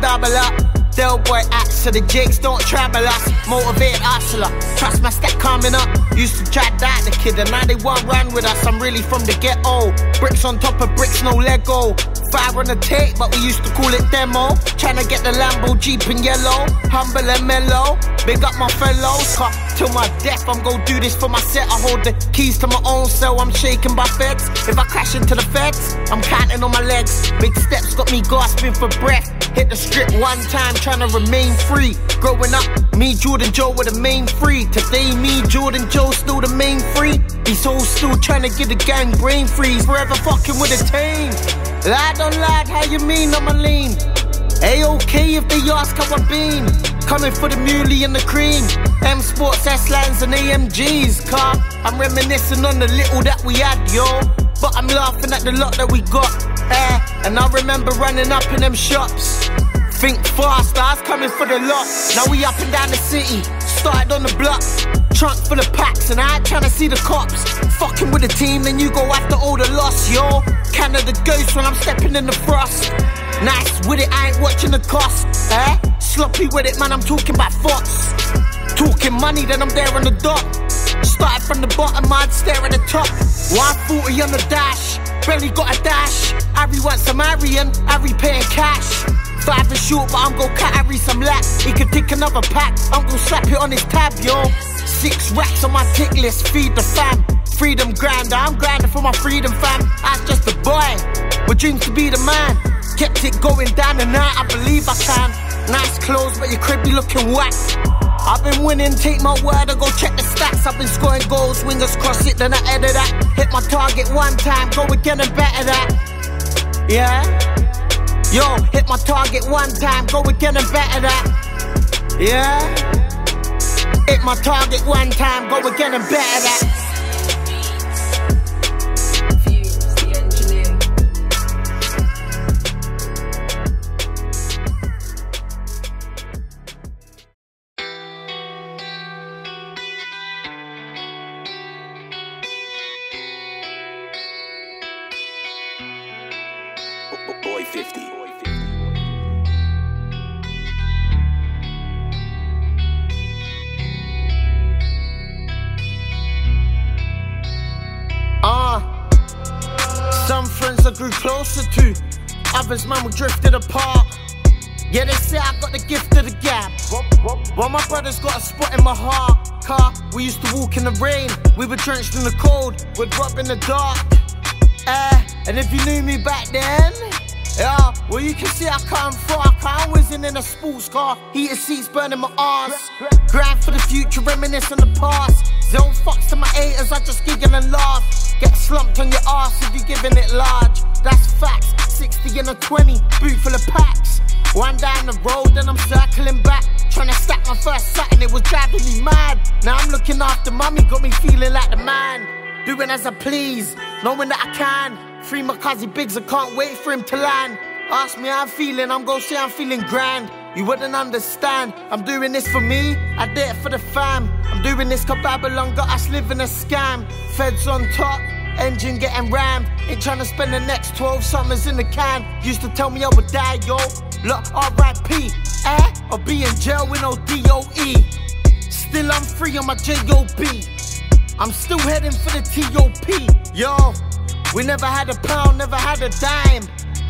double up. Del boy acts so the jigs don't travel us. Motivated hustler, trust my step coming up. Used to try that the kid, and now they want run with us. I'm really from the ghetto. Bricks on top of bricks, no Lego. Fire on the tape, but we used to call it demo. Trying to get the Lambo Jeep in yellow. Humble and mellow. Big up my fellows. Cut till my death, I'm gon' do this for my set. I hold the keys to my own cell. I'm shaking by feds. If I crash into the feds, I'm counting on my legs. Big steps got me gasping for breath. Hit the strip one time, trying to remain free. Growing up, me, Jordan Joe were the main three. Today, me, Jordan Joe, still the main free. These hoes still trying to get the gang brain freeze. Forever fucking with a team. Lad on lad, how you mean I'm a lean? A-OK if they ask how I've been. Coming for the muley and the cream. M Sports, S-Lines and AMGs, car. I'm reminiscing on the little that we had, yo. But I'm laughing at the lot that we got. Eh, and I remember running up in them shops. Think fast, I was coming for the lot. Now we up and down the city. Started on the block. Trunk full of packs, and I ain't trying to see the cops. Fucking with the team, then you go after all the loss, yo. Canada Goose when I'm stepping in the frost. Nice with it, I ain't watching the cost. Eh? Sloppy with it, man, I'm talking about Fox. Talking money, then I'm there on the dot. Started from the bottom, I'd stare at the top. 140 on the dash, barely got a dash. Harry wants some Arian, Harry paying cash. Five is short, but I'm gon' carry some lack. He could take another pack, I'm gon' slap it on his tab, yo. Six racks on my tick list, feed the fam. Freedom grinder, I'm grinding for my freedom fam. I'm just a boy, with dreams to be the man. Kept it going down the night, I believe I can. Nice clothes, but your crib be looking whack. I've been winning, take my word, I go check the stats. I've been scoring goals, wingers cross it, then I edit that. Hit my target one time, go again and better that. Yeah? Yo, hit my target one time, go again and better that. Yeah? Hit my target one time, go again and better that. Closer to, others man we drifted apart. Yeah, they say I got the gift of the gab. Well, my brother's got a spot in my heart. Car, we used to walk in the rain, we were drenched in the cold, we'd rub in the dark. Eh, and if you knew me back then, yeah, well you can see I come far. I was in in a sports car, heated seats burning my ass. Grind for the future, reminisce the past. Zone fucks to my haters, I just giggle and laugh. Get slumped on your ass if you giving it large. That's facts. 60 and a 20, boot full of packs. One down the road, then I'm circling back. Trying to stack my first satin, it was driving me mad. Now I'm looking after mummy, got me feeling like the man. Doing as I please, knowing that I can. Free my cousin Biggs, I can't wait for him to land. Ask me how I'm feeling, I'm gonna say I'm feeling grand. You wouldn't understand. I'm doing this for me, I did it for the fam. I'm doing this cause Babylon got us living a scam. Feds on top, engine getting rammed. Ain't trying to spend the next 12 summers in the can. Used to tell me I would die, yo. Look, RIP, Eh? I'll be in jail with no DOE. Still, I'm free on my JOB. I'm still heading for the TOP. Yo, we never had a pound, never had a dime.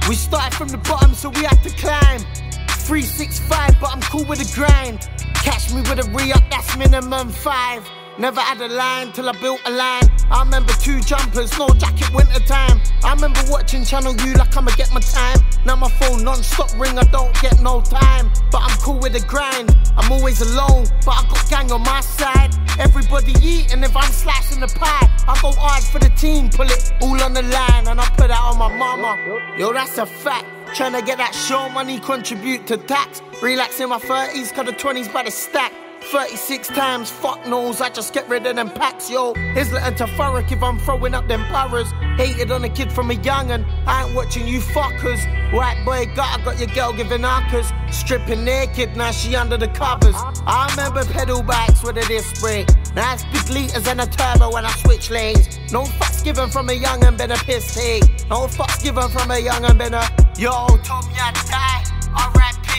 We started from the bottom, so we had to climb. 365, but I'm cool with the grind. Catch me with a re up, that's minimum five. Never had a line till I built a line. I remember two jumpers, no jacket, winter time. I remember watching Channel U like I'ma get my time. Now my phone non-stop ring, I don't get no time. But I'm cool with the grind. I'm always alone, but I got gang on my side. Everybody eating if I'm slicing the pie. I go hard for the team, pull it all on the line, and I put that on my mama. Yo, that's a fact. Trying to get that show money, contribute to tax. Relax in my 30s, cut the 20s by the stack. 36 times, fuck knows, I just get rid of them packs, yo. Little to Farrick if I'm throwing up them barras. Hated on a kid from a young'un, I ain't watching you fuckers. White boy got, I got your girl giving uckers. Stripping naked, now she under the covers. I remember pedal bikes with a disc brake. Nice big liters and a turbo when I switch lanes. No fucks given from a young and been a piss take. No fucks given from a young and been a yo. Told me I'd die. R.I.P.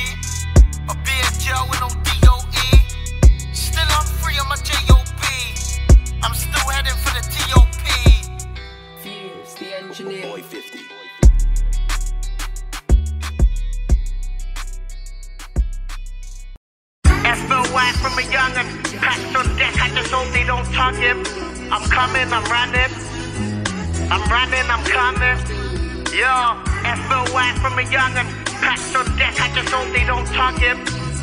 A beer with no the. Boy 50. FLY from a youngin', packed on deck, I just hope they don't talk him. I'm coming, I'm running. I'm running, I'm coming. Yo, FLY from a youngin', packed on deck, I just hope they don't talk him.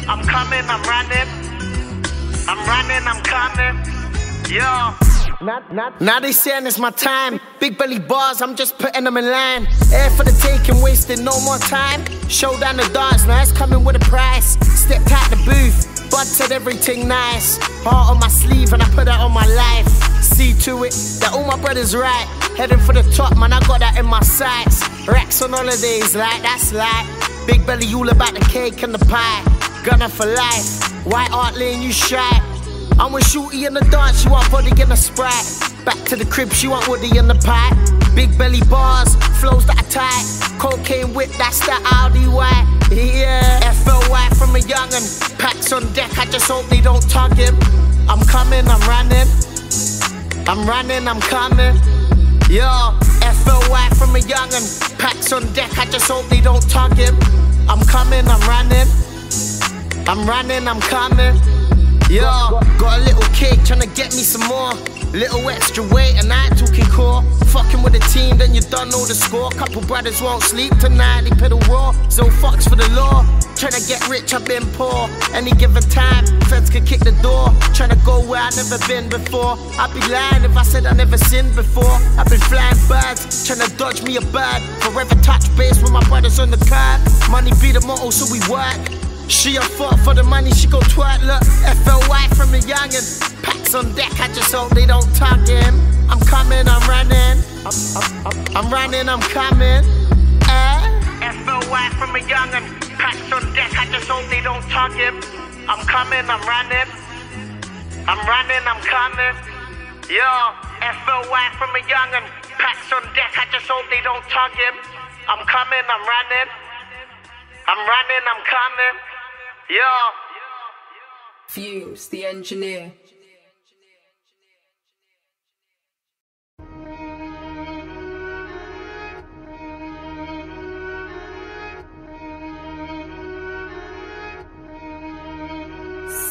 I'm coming, I'm running. I'm running, I'm coming. Yo. Not, not. Now they saying it's my time. Big belly bars, I'm just putting them in line. Air for the taking, wasting no more time. Show down the darts, now it's coming with a price. Stepped out the booth, Bud said everything nice. Heart on my sleeve, and I put that on my life. See to it that all my brothers right. Heading for the top, man, I got that in my sights. Racks on holidays, like that's like. Big belly, all about the cake and the pie. Gunner for life. White Hart Lane, you shy. I'm with Shooty in the dance, she want body in the sprite. Back to the crib, she want Woody in the pipe. Big belly bars, flows that are tight. Cocaine whip, that's the Audi white. Yeah, FLY from a youngin'. Packs on deck, I just hope they don't tug him. I'm coming, I'm running. I'm running, I'm coming. Yo, FLY from a youngin'. Packs on deck, I just hope they don't tug him. I'm coming, I'm running. I'm running, I'm coming. Yo, got a little cake, tryna get me some more. Little extra weight, and I ain't talking core. Fucking with the team, then you done know the score. Couple brothers won't sleep tonight, they pedal raw. So fucks for the law. Tryna get rich, I've been poor. Any given time, feds could kick the door. Tryna go where I've never been before. I'd be lying if I said I never sinned before. I've been flying birds, tryna dodge me a bird. Forever touch base with my brothers on the curb. Money be the motto, so we work. She a fuck for the money, she go twerk, look. FLY from a youngin'. Packs on deck, I just hope they don't tug him. I'm coming, I'm running. I'm, I'm, I'm, I'm running, I'm coming. Eh? FLY from a youngin'. Packs on deck, I just hope they don't tug him. I'm coming, I'm running. I'm running, I'm coming. Yo, FLY from a youngin'. Packs on deck, I just hope they don't tug him. I'm coming, I'm running. I'm running, I'm coming. Yo. Fuse, the engineer.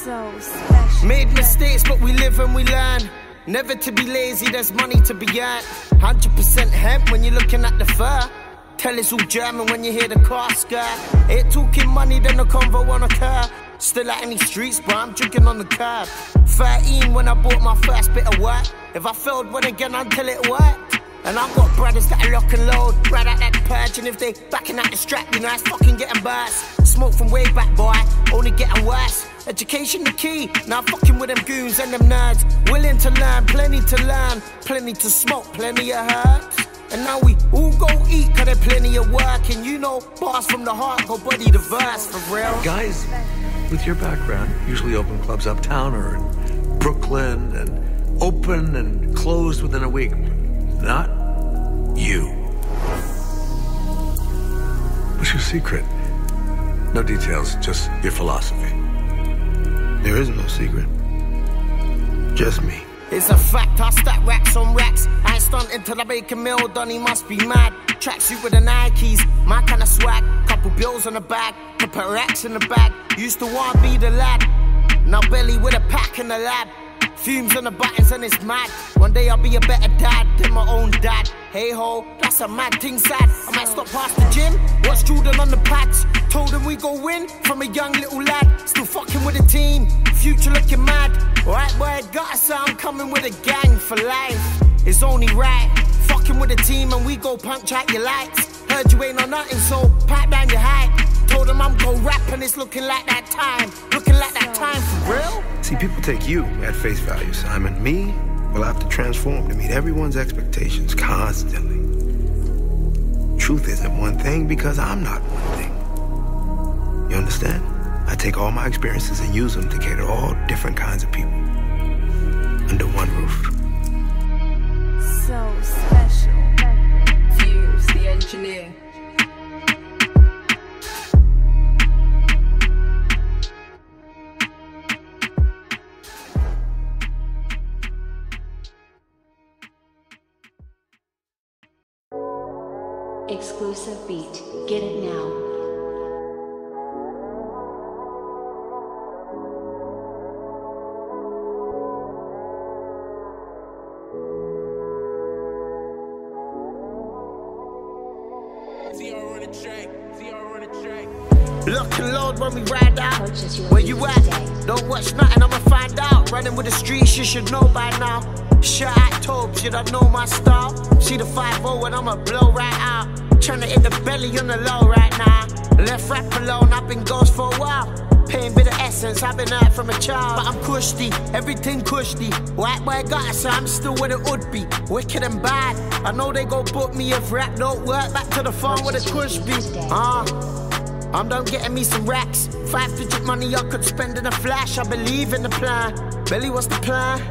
So special. Made mistakes, but we live and we learn. Never to be lazy, there's money to be earned. 100% hemp when you're looking at the fur. Tell it's all German when you hear the car skirt. It talking money, then the convo on a occur. Still out in these streets, but I'm drinking on the curb. 13 when I bought my first bit of work. If I failed one again until it worked. And I've got brothers that are lock and load, right out that purge. And if they backing out the strap, you know, it's fucking getting burst. Smoke from way back, boy, only getting worse. Education the key, now fucking with them goons and them nerds. Willing to learn, plenty to learn, plenty to smoke, plenty of herbs. And now we eat, cause there's plenty of work. And you know, bars from the heart go body the verse, for real. Guys with your background usually open clubs uptown or in Brooklyn and open and closed within a week. Not you. What's your secret? No details, just your philosophy. There is no secret. Just me. It's a fact, I stack racks on racks. I ain't stunting till I make a meal done, he must be mad. Tracksuit with the Nikes, my kind of swag. Couple bills on the bag, couple racks in the bag. Used to want be the lad, now belly with a pack in the lab. Fumes on the buttons and it's mad. One day I'll be a better dad than my own dad. Hey ho, that's a mad thing sad. I might stop past the gym, watch Jordan on the pads. Told him we go win from a young little lad. Still fucking with the team, future looking mad. Right boy, gotta say I'm coming with a gang for life. It's only right. Fucking with the team and we go punch out your lights. Heard you ain't on nothing, so pipe down your hype. Told him I'm gon' rap and it's looking like that time. Looking like that time for real. See, people take you at face value, Simon. Me, will have to transform to meet everyone's expectations constantly. Truth isn't one thing because I'm not one thing. You understand? I take all my experiences and use them to cater all different kinds of people. under one roof. So special. Fuse, the engineer. Exclusive beat. Get it now. Where you at? Don't watch nothing, I'ma find out. Running with the streets, you should know by now. Shot at Tobes, you don't know my style. See the 5 and I'ma blow right out. Tryna hit the belly on the low right now. Left rap alone, I've been ghost for a while. Paying bit of essence, I've been out from a child. But I'm cushy, everything cushy. White boy got so I'm still what it would be. Wicked and bad. I know they gon' book me if rap don't work. Back to the phone with a cush be. Uh, I'm done getting me some racks. Five digit money I could spend in a flash. I believe in the plan. Billy, what's the plan?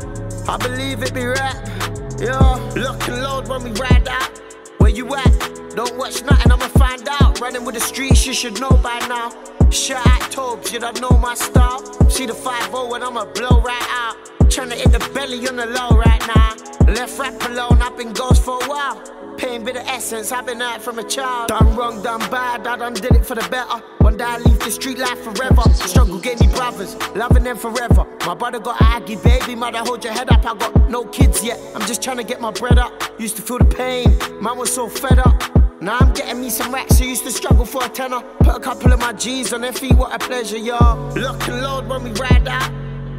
I believe it be right. Yeah, lock and load when we ride out. Where you at? Don't watch nothing, I'ma find out. Running with the streets, you should know by now. Shot at Tobes, you don't know my style. See the 5 and I'ma blow right out. Tryna hit the belly on the low right now. Left rap alone, I've been ghost for a while. Paying bit of essence, I've been out from a child. Done wrong, done bad, I done did it for the better. One day I leave the street life forever. Struggle gave me brothers, loving them forever. My brother got Aggie, baby, mother, hold your head up. I got no kids yet, I'm just trying to get my bread up. Used to feel the pain, man was so fed up. Now I'm getting me some racks, I used to struggle for a tenner. Put a couple of my G's on their feet, what a pleasure, y'all. Lock and load when we ride out.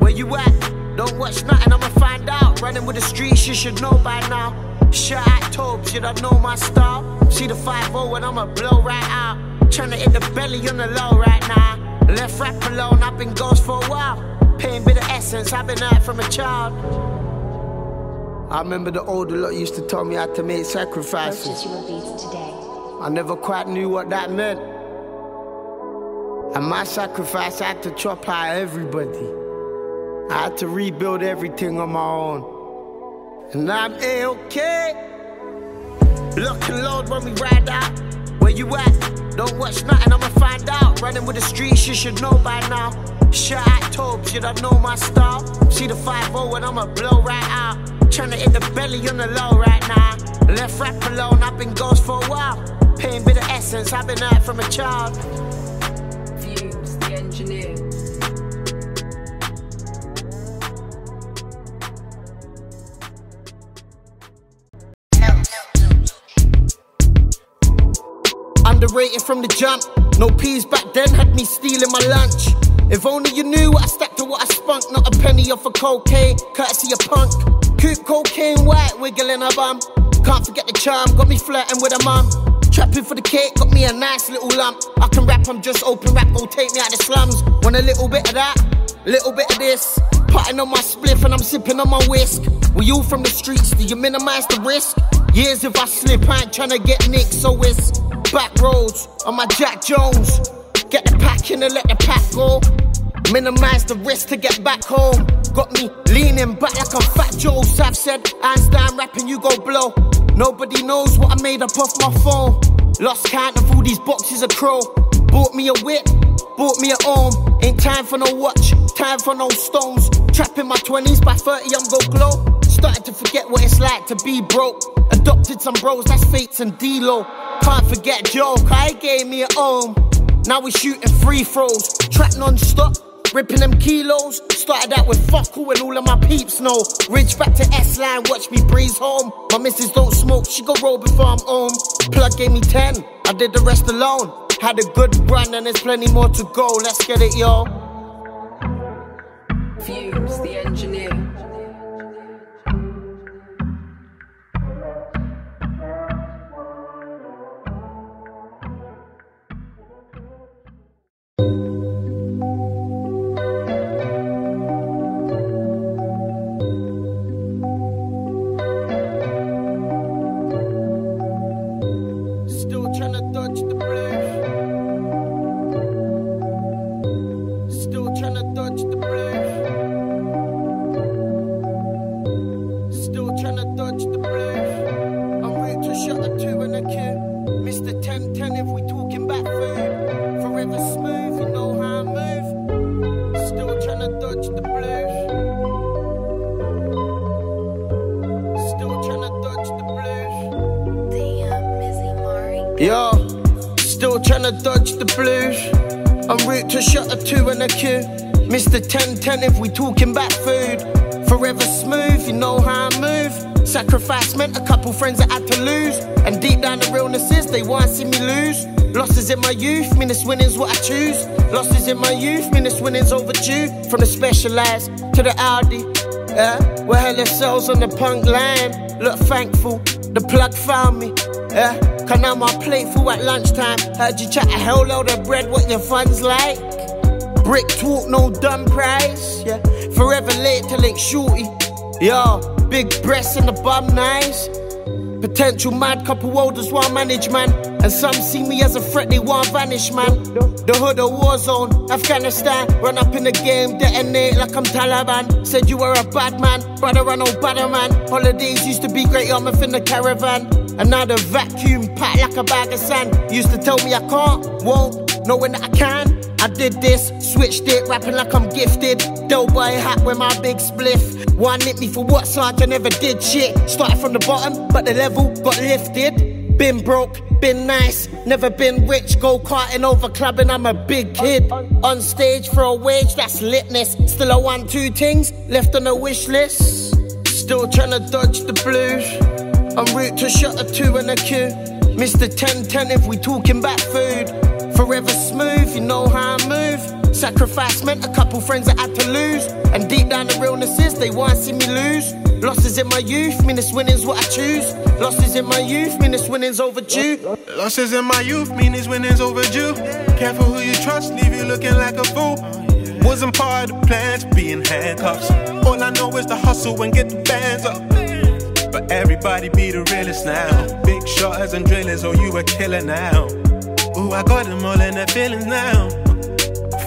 Where you at? Don't watch nothing, I'ma find out. Running with the streets, you should know by now. Shot at Tobes, you don't know my style. See the 5 and I'ma blow right out. Tryna hit the belly on the low right now. Left rap alone, I've been ghost for a while. Paying bit of essence, I've been out from a child. I remember the older lot used to tell me I had to make sacrifices. Purchase your today. I never quite knew what that meant. And my sacrifice, I had to chop out everybody. I had to rebuild everything on my own. And I'm A-okay. Lock and load when we ride out. Where you at? Don't watch nothing, I'ma find out. Running with the streets, you should know by now. Shot at Tobes, you don't know my style. See the 5 and I'ma blow right out. Tryna hit the belly on the low right now. Left rap alone, I've been ghost for a while. Paying bit of essence, I've been out from a child. Underrated from the jump. No peas back then had me stealing my lunch. If only you knew what I stacked to what I spunk. Not a penny off of cocaine, courtesy of punk. Coop cocaine white, wiggling a bum. Can't forget the charm, got me flirting with a mum. Trapping for the cake, got me a nice little lump. I can rap, I'm just open rap, will take me out the slums. Want a little bit of that, little bit of this. Putting on my spliff and I'm sipping on my whisk. We all from the streets, do you minimize the risk? Years if I slip, I ain't trying to get nicked, so it's back roads on my Jack Jones. Get the pack in and let the pack go. Minimize the risk to get back home. Got me leaning back like I'm Fat Joe. Sav said, Einstein rapping, you go blow. Nobody knows what I made up off my phone. Lost count of all these boxes of crow. Bought me a whip, bought me a home. Ain't time for no watch, time for no stones. Trapping my 20s, by 30 I'm go glow. Started to forget what it's like to be broke. Adopted some bros, that's Fates and D-Lo. Can't forget Joe, I gave me a home. Now we shooting free throws, track non-stop, ripping them kilos. Started out with fuck all and all of my peeps know. Ridge back to S-line, watch me breeze home. My missus don't smoke, she go roll before I'm home. Plug gave me 10, I did the rest alone. Had a good run and there's plenty more to go, let's get it, yo. Fuse, the engineer. least a 10 10 if we talking back food. Forever smooth, you know how I move. Sacrifice meant a couple friends I had to lose. And deep down the realness is they wanna see me lose. Losses in my youth, mean this winning's what I choose. Losses in my youth, mean this winning's overdue. From the specialized to the Audi. Yeah, we're hella souls on the punk line. Look thankful, the plug found me. Yeah, can now my plate full at lunchtime. Heard you chat a hell load of bread, what your fun's like? Brick talk, no dumb price. Yeah, forever late to link shorty. Yo, big breasts and the bum nice. Potential mad couple worlders want manage, man. And some see me as a threat, they want vanish, man. The hood, a war zone, Afghanistan. Run up in the game, detonate like I'm Taliban. Said you were a bad man, brother, I know better, man. Holidays used to be great, I'm in the caravan. And now the vacuum packed like a bag of sand. Used to tell me I can't, won't, knowing that I can. I did this, switched it, rapping like I'm gifted. Dough boy hat with my big spliff. One hit me for what, Sarge? I never did shit. Started from the bottom, but the level got lifted. Been broke, been nice, never been rich. Go karting over clubbing, I'm a big kid. On stage for a wage, that's litness. Still a one, two things left on the wish list. Still trying to dodge the blues. I'm route to shut a two in a queue. Mr. 1010 if we talking back food. Forever smooth, you know how I move. Sacrifice meant a couple friends that had to lose. And deep down the realness is they want to see me lose. Losses in my youth, mean this winning's what I choose. Losses in my youth, mean this winning's overdue. Losses in my youth mean this winning's overdue. Careful who you trust, leave you looking like a fool. Wasn't part of the plan to be in handcuffs. All I know is the hustle and get the bands up. But everybody be the realest now. Big shotters and drillers, oh, you a killer now. Ooh, I got them all in their feelings now.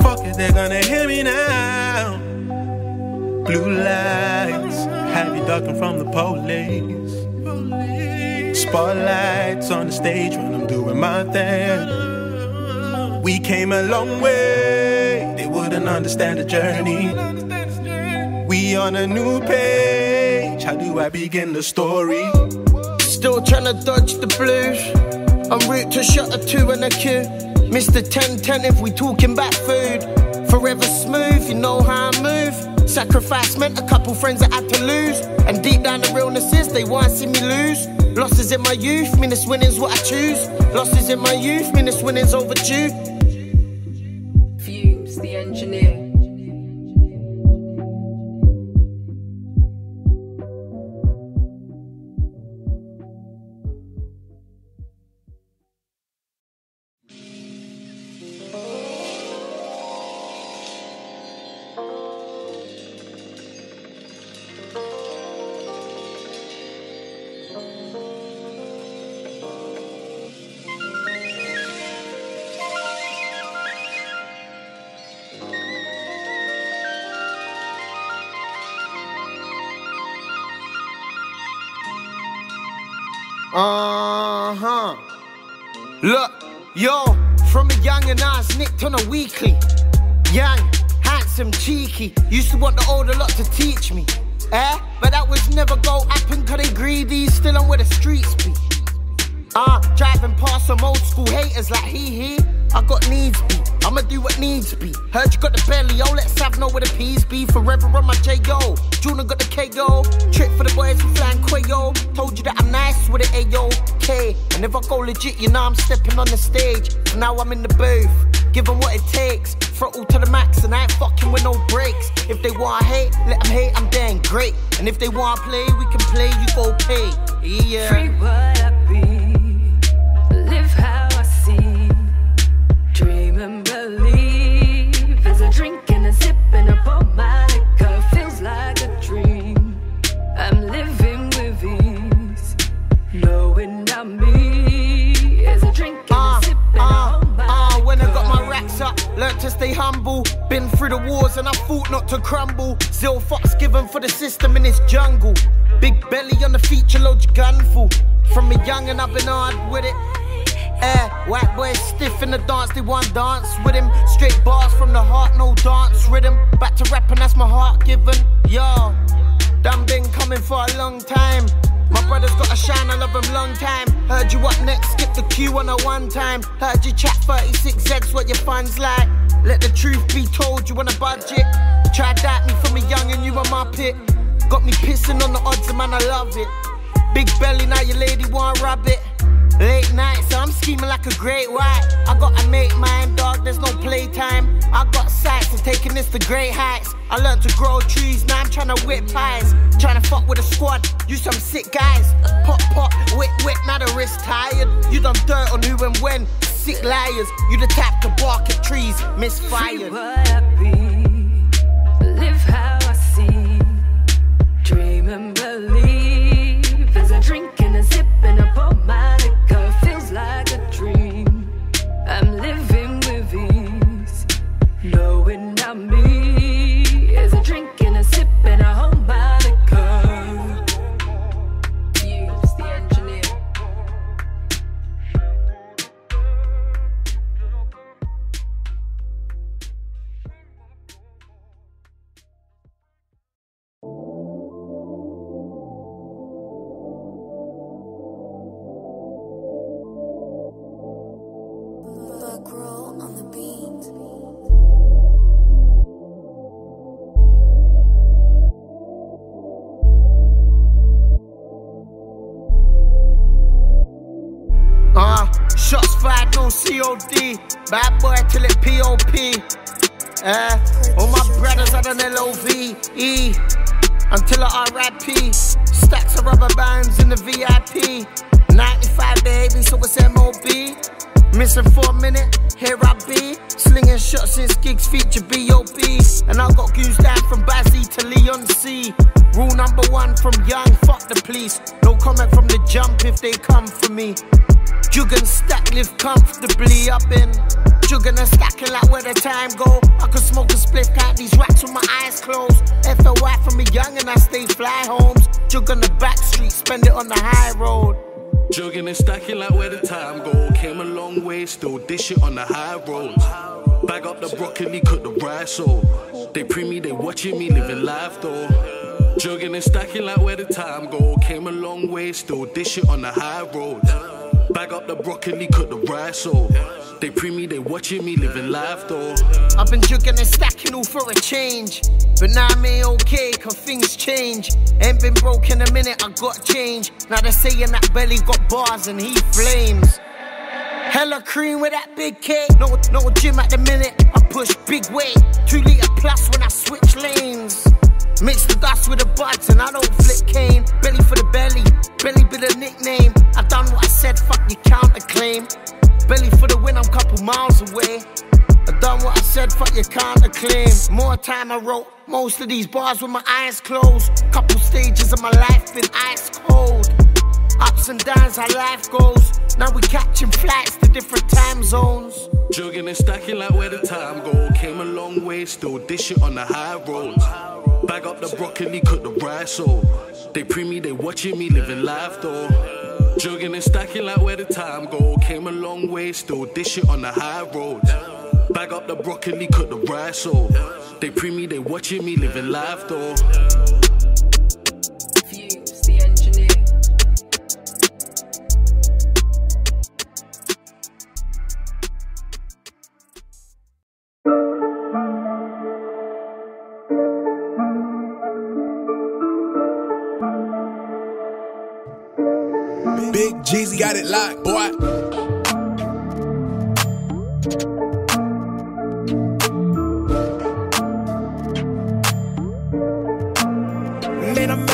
Fuck it, they're gonna hear me now. Blue lights have you ducking from the police. Spotlights on the stage when I'm doing my thing. We came a long way, they wouldn't understand the journey. We on a new page, how do I begin the story? Still trying to dodge the blues. En route to shut a two in a queue. Mr. 1010 if we talking back food. Forever smooth, you know how I move. Sacrifice meant a couple friends that had to lose. And deep down the realness is they want to see me lose. Losses in my youth, mean this winning's what I choose. Losses in my youth, mean this winning's overdue. Yo, from a young and I was nicked on a weekly. Young, handsome, cheeky. Used to want the older lot to teach me. Eh? But that was never go happen cause they greedy. Still on where the streets be. Uh, driving past some old school haters like he he. I got needs be. Needs be. Heard you got the belly, yo. Let's have know where the peas be. Forever on my J.O. Juna got the KO. Trick for the boys who flying Quavo. Told you that I'm nice with it, Ayo. K. And if I go legit, you know I'm stepping on the stage. So now I'm in the booth. Give 'em what it takes. Throttle to the max, and I ain't fucking with no breaks. If they want hate, let 'em hate, I'm dang great. And if they want play, we can play, you go pay. Yeah. Ah, ah, ah, to stay humble. Been through the wars and I fought not to crumble. Zero fucks given for the system in this jungle. Big belly on the feature, load your gun full. From a young and I've been hard with it. Eh, white boys stiff in the dance, they want dance with him. Straight bars from the heart, no dance rhythm. Back to rapping, that's my heart given. Yo, done been coming for a long time. My brother's got a shine, I love him long time. Heard you up next, skip the queue on a one time. Heard you chat 36X, what your funds like. Let the truth be told, you on a budget. Tried that me from a young and you were my pit. Got me pissing on the odds, and man, I love it. Big belly, now your lady want rub it. Late night, so I'm scheming like a great white. I gotta make mine, dog, there's no playtime. I got sights and taking this to great heights. I learned to grow trees, now I'm trying to whip pies. Trying to fuck with a squad, you some sick guys. Pop, pop, whip, whip, now the wrist tired. You done dirt on who and when. Sick liars, you the type to bark at trees, misfired. Shots fired, no COD. Bad boy till it POP. Uh, all my brothers are an LOVE. Until I RIP. Stacks of rubber bands in the VIP. 95 baby, so it's MOB. Missing for a minute, here I be. Slinging shots since gigs feature B.O.B. And I got goons down from Bazzy to Leon C. Rule number one from young, fuck the police. No comment from the jump if they come for me. Jug and stack live comfortably up in. Jugging and stacking like where the time go. I could smoke a split, count these racks with my eyes closed. FLY from me young and I stay fly homes. Jug on the back street, spend it on the high road. Jugging and stacking like where the time go. Came a long way, still dish it on the high roads. Bag up the broccoli, cook the rice so They pre me, they watching me living life though. Jugging and stacking like where the time go. Came a long way, still dish it on the high roads. Bag up the broccoli, cook the rice so They pre me, they watching me living life though. I've been jugging and stacking all for a change. But now I'm okay, cause things change. Ain't been broke in a minute, I got change. Now they're saying that belly got bars and he flames. Hella cream with that big cake. No, no gym at the minute. I push big weight. Two liter plus when I switch lanes. Mix the dust with the buds and I don't flip cane. Belly for the belly. Belly be the nickname. I done what I said, fuck your counterclaim. Belly for the win, I'm couple miles away. I done what I said, fuck your counterclaim. More time I wrote most of these bars with my eyes closed. Couple stages of my life been ice cold. Ups and downs, how life goes. Now we catching flights to different time zones. Jugging and stacking like where the time go. Came a long way, still dish it on the high roads. Bag up the broccoli, cook the rice so They pre me, they watching me living life though. Jugging and stacking like where the time go. Came a long way, still dish it on the high roads. Bag up the broccoli, cook the rice so They pre me, they watching me living life though. Locked, boy. Man, I'm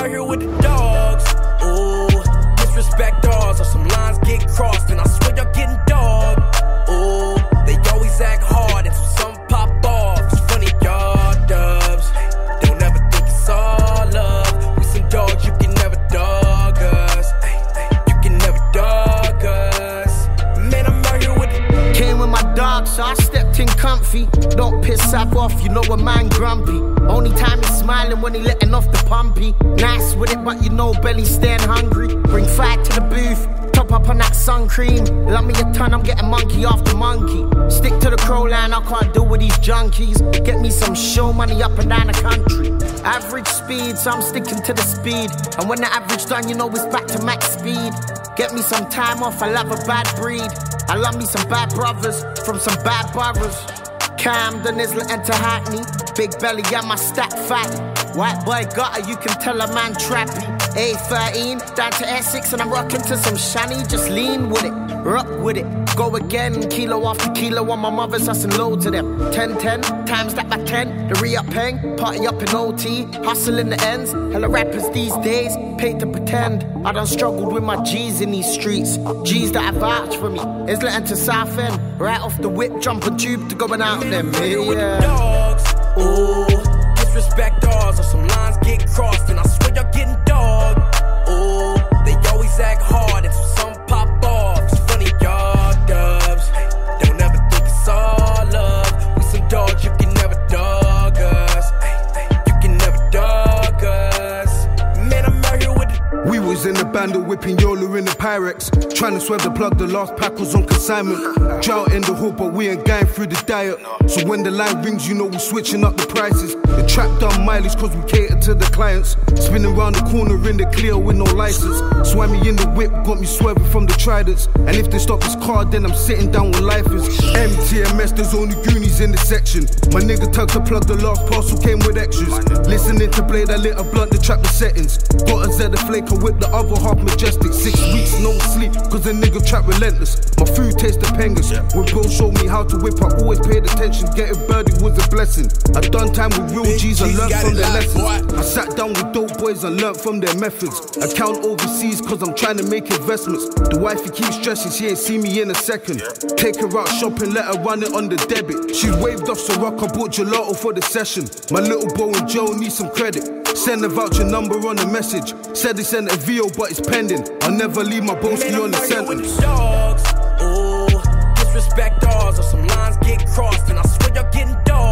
money up and down the country. Average speed, so I'm sticking to the speed. And when the average done, you know it's back to max speed. Get me some time off, I love a bad breed. I love me some bad brothers from some bad boroughs. Camden, Isla, and Hackney. Big belly, yeah, my stack fat. White boy gutter, you can tell a man trappy. A13, down to Essex, and I'm rocking to some shanny. Just lean with it, rock with it. Go again, kilo after kilo on my mother's house and loads of them. 10 10, times that by 10. The re up hang, party up in OT, hustle in the ends. Hella rappers these days, paid to pretend. I done struggled with my G's in these streets. G's that I vouch for me. It's letting to Southend, right off the whip, jump a tube to going out them. Yeah. dogs. Ooh, disrespect dogs, or some lines get crossed, and I swear you're getting always hard the bando whipping Yola in the Pyrex. Trying to swerve the plug, the last pack was on consignment. Drought in the hood, but we ain't going through the diet. So when the line rings, you know we're switching up the prices. The trap done mileage cause we cater to the clients. Spinning round the corner in the clear with no license. Swam me in the whip, got me swerving from the tridents. And if they stop this car, then I'm sitting down with lifers. MTMS, there's only goonies in the section. My nigga tugged to plug, the last parcel came with extras. Listening to Blade, I lit a blunt to trap the settings. Got a Zeta flake, I whip the other half majestic. Six weeks, no sleep, cause the nigga trap relentless. My food tastes the pengas. When bro showed me how to whip, I always paid attention. Getting birdie was a blessing. I done time with real G's, I learned from their lessons. I sat down with dope boys and learnt from their methods. Account overseas cause I'm trying to make investments. The wifey keeps stressing, she ain't see me in a second. Take her out shopping, let her run it on the debit. She waved off Ciroc, I bought gelato for the session. My little bro and Joe need some credit. Send a voucher number on the message. Said they sent a VO, but it's pending. I'll never leave my broski on the sentence. dogs. Ooh, disrespect dogs, or some lines get crossed, and I swear you're getting dog.